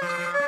Música